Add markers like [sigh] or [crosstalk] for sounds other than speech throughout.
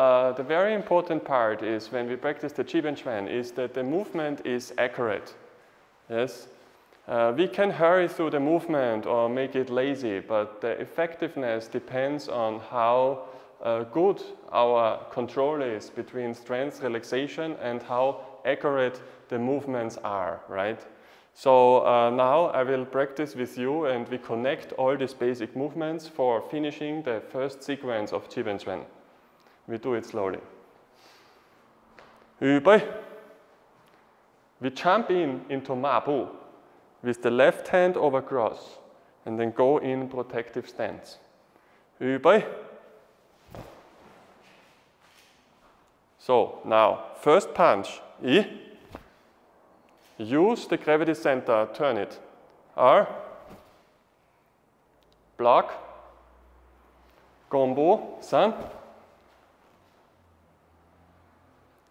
uh, the very important part is when we practice the Jibenquan is that the movement is accurate. Yes, uh, we can hurry through the movement or make it lazy, but the effectiveness depends on how uh, good our control is between strength, relaxation, and how accurate the movements are, right? So uh, now I will practice with you and we connect all these basic movements for finishing the first sequence of Jibenquan. We do it slowly. We jump in into Mabu with the left hand over cross and then go in protective stance. So now, first punch, I. Use the gravity center, turn it. R. Block. Combo, San.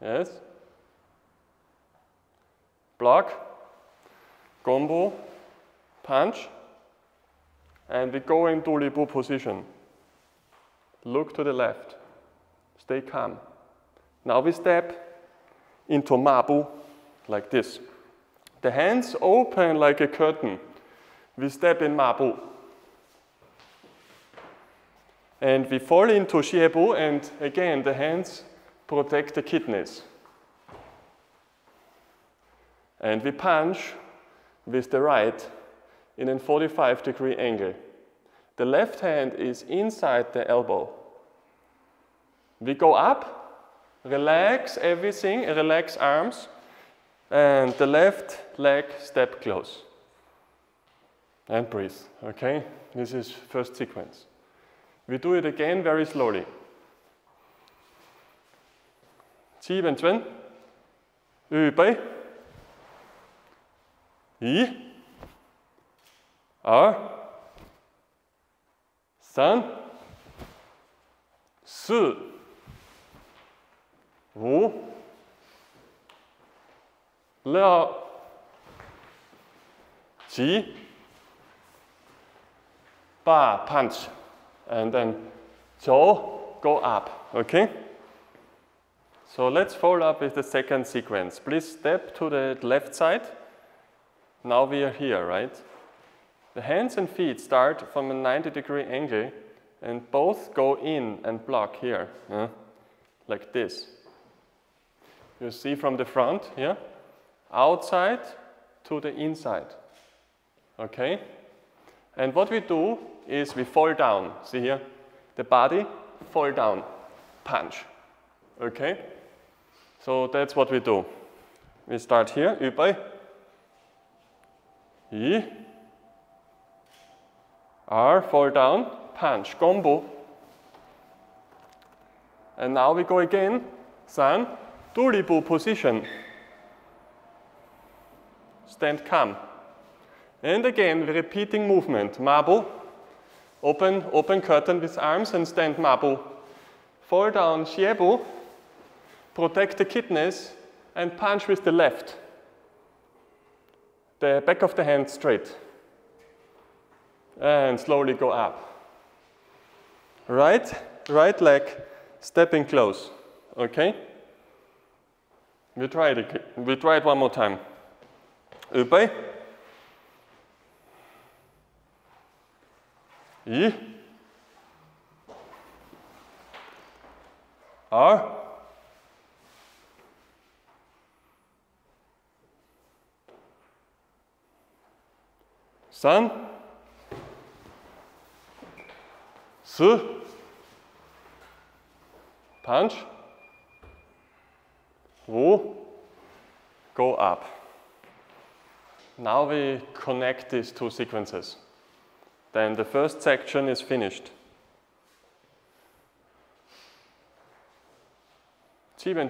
Yes. Block. Combo. Punch. And we go into Libu position. Look to the left. Stay calm. Now we step into Mabu like this. The hands open like a curtain. We step in Mabu. And we fall into Xiebu and again the hands protect the kidneys. And we punch with the right in a 45 degree angle. The left hand is inside the elbow. We go up, relax everything, relax arms, and the left leg step close. And breathe, okay? This is first sequence. We do it again very slowly. 27 über i er san. Su. Wo la ji ba punch. And then jaw go up. Okay? So let's follow up with the second sequence. Please step to the left side. Now we are here, right? The hands and feet start from a 90 degree angle and both go in and block here, uh, like this. You see from the front here, outside to the inside. Okay? And what we do is we fall down. See here? The body fall down, punch. Okay? So that's what we do. We start here, Übei. I. R, fall down, punch, combo. And now we go again, San, Dulibu position. Stand calm. And again, repeating movement, Mabu. Open, open curtain with arms and stand Mabu. Fall down, Xiebu protect the kidneys, and punch with the left. The back of the hand straight. And slowly go up. Right, right leg stepping close. Okay? We try it, we try it one more time. Übei. I. R. 3、4, punch, go up. Now we connect these two sequences. Then the first section is finished. 7,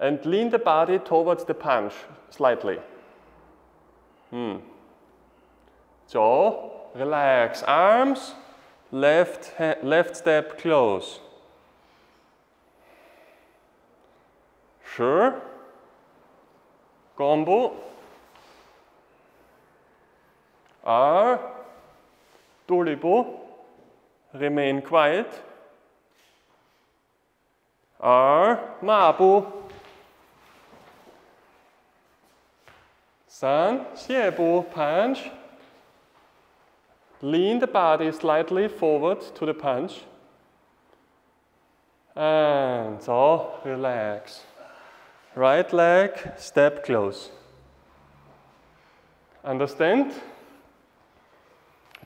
and lean the body towards the punch slightly. Hmm. Relax, arms, left, left step close. Sure. Gombo. R. Dulibu. Remain quiet. R. Mabu. San. Xiebu. Punch. Lean the body slightly forward to the punch. And so relax. Right leg, step close. Understand?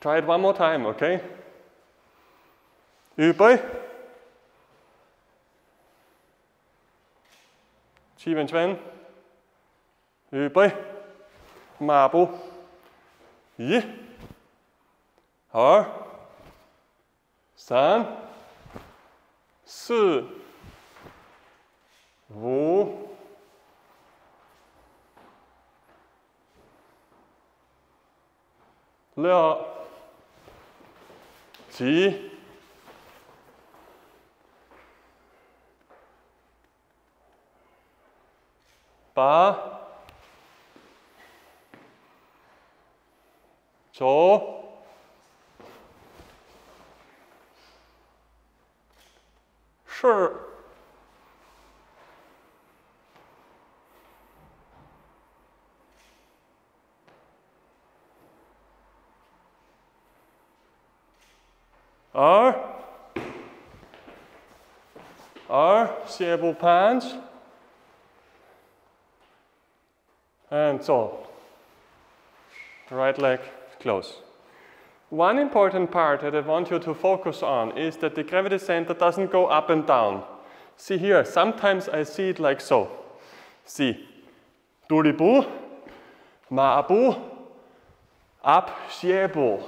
Try it one more time, okay? Übel. Schieben Schwen. 马步一二三四五六七八九。是 R R stable pants and so right leg close. One important part that I want you to focus on is that the gravity center doesn't go up and down. See here, sometimes I see it like so. See, duribu, mabu, up, xiebu.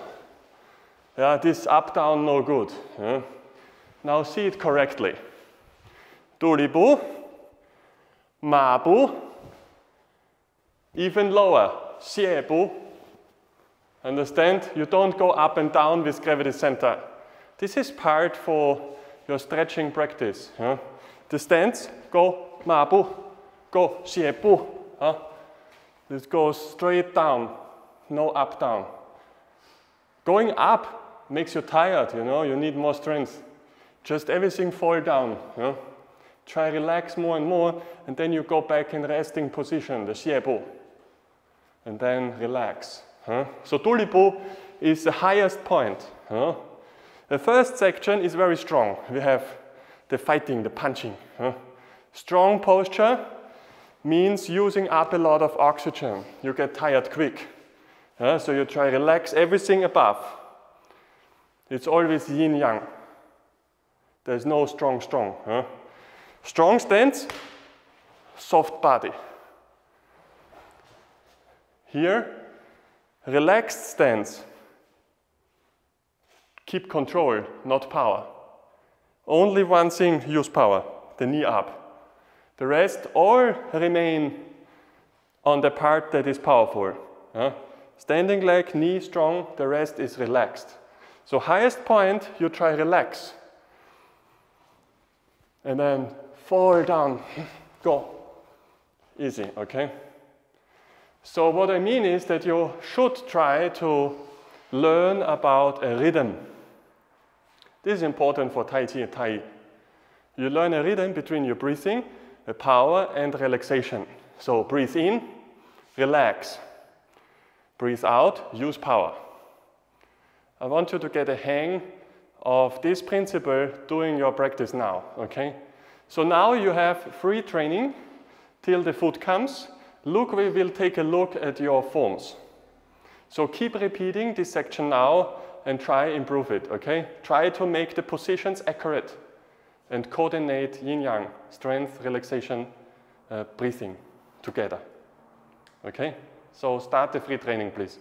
Yeah, this up, down, no good. Yeah. Now see it correctly. Duribu, mabu, even lower, xiebu, Understand? You don't go up and down with gravity center. This is part for your stretching practice. Huh? The stance, go ma mabu, go xiebu. Huh? This goes straight down, no up down. Going up makes you tired, you know, you need more strength. Just everything fall down. Huh? Try relax more and more, and then you go back in resting position, the xiebu. And then relax. So Dulibu is the highest point. The first section is very strong. We have the fighting, the punching. Strong posture means using up a lot of oxygen. You get tired quick. So you try relax everything above. It's always yin yang. There's no strong strong. Strong stance, soft body. Here, Relaxed stance. Keep control, not power. Only one thing use power, the knee up. The rest all remain on the part that is powerful. Uh, standing leg, knee strong, the rest is relaxed. So highest point, you try relax. And then fall down, [laughs] go. Easy, okay? So what I mean is that you should try to learn about a rhythm. This is important for Tai Chi and Tai. You learn a rhythm between your breathing, the power, and relaxation. So breathe in, relax. Breathe out, use power. I want you to get a hang of this principle doing your practice now, okay? So now you have free training till the food comes, Look, we will take a look at your forms. So keep repeating this section now and try improve it, okay? Try to make the positions accurate and coordinate yin-yang, strength, relaxation, uh, breathing together. Okay? So start the free training, please.